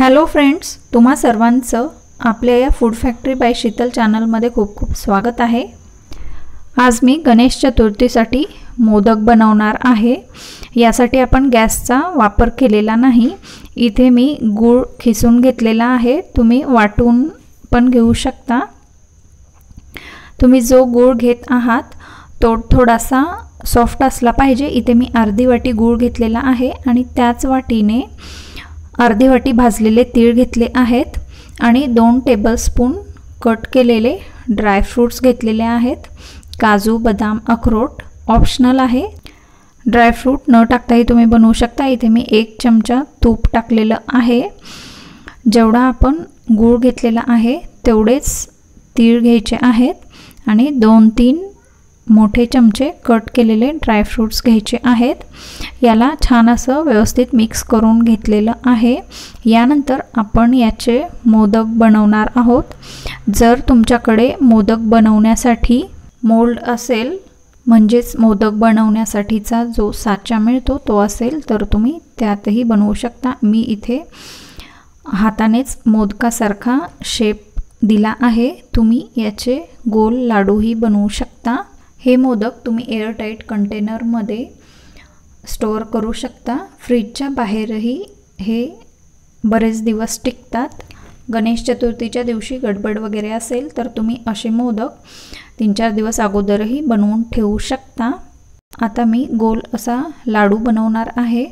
Hello friends तुम्हा सर्वांचं आपल्या या फूड फॅक्टरी बाय शीतल चॅनलमध्ये खूप खूप स्वागत आहे. आज मी गणेश चतुर्थीसाठी मोदक बनवणार आहे. यासाठी आपण गॅसचा वापर केलेला नाही. इथे मी गूळ खिसून घेतलेला आहे. तुम्ही वाटून पण घेऊ शकता. तुम्ही जो गूळ घेत आहात तो थोडासा सॉफ्ट असला पाहिजे. इथे मी अर्धी वाटी गूळ घेतलेला आहे आणि त्याच वाटीने अर्धी वाटी भाजलेले तीळ घेतले आहेत आणि दोन टेबलस्पून कट केलेले ड्रायफ्रूट्स घेतलेले आहेत. काजू बदाम अक्रोट ऑप्शनल आहे. ड्रायफ्रूट न टाकताही तुम्ही बनवू शकता. इथे मी एक चमचा तूप टाकलेलं आहे. जेवढा आपण गूळ घेतलेला आहे तेवढेच तीळ घ्यायचे आहेत आणि दोन तीन मोठे चमचे कट केलेले ड्रायफ्रूट्स घ्यायचे आहेत. याला छान असं व्यवस्थित मिक्स करून घेतलेलं आहे. यानंतर आपण याचे मोदक बनवणार आहोत. जर तुमच्याकडे मोदक बनवण्यासाठी मोल्ड असेल म्हणजेच मोदक बनवण्यासाठीचा जो साचा मिळतो तो असेल तर तुम्ही त्यातही बनवू शकता. मी इथे हातानेच मोदकासारखा शेप दिला आहे. तुम्ही याचे गोल लाडूही बनवू शकता. हे मोदक तुम्ही एअरटाईट कंटेनरमध्ये स्टोअर करू शकता. फ्रीजच्या बाहेरही हे बरेच दिवस टिकतात. गणेश चतुर्थीच्या दिवशी गडबड वगैरे असेल तर तुम्ही असे मोदक तीन चार दिवस अगोदरही बनवून ठेवू शकता. आता मी गोल असा लाडू बनवणार आहे.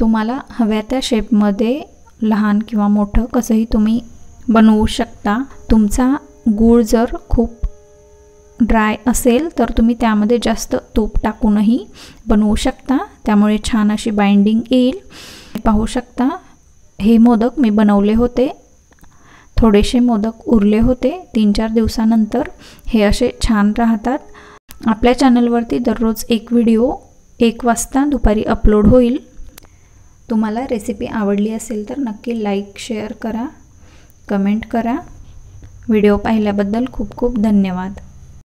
तुम्हाला हव्या त्या शेपमध्ये लहान किंवा मोठं कसंही तुम्ही बनवू शकता. तुमचा गूळ जर खूप ड्राय असेल तर तुम्ही त्यामध्ये जास्त तूप टाकूनही बनवू शकता. त्यामुळे छान अशी बाइंडिंग येईल. पाहू शकता हे मोदक मी बनवले होते. थोडेसे मोदक उरले होते तीन चार दिवसानंतर. हे असे छान राहतात. आपल्या चॅनलवरती दररोज एक व्हिडिओ एक वाजता दुपारी अपलोड होईल. तुम्हाला रेसिपी आवडली असेल तर नक्की लाईक शेअर करा. कमेंट करा. व्हिडिओ पाहिल्याबद्दल खूप खूप धन्यवाद.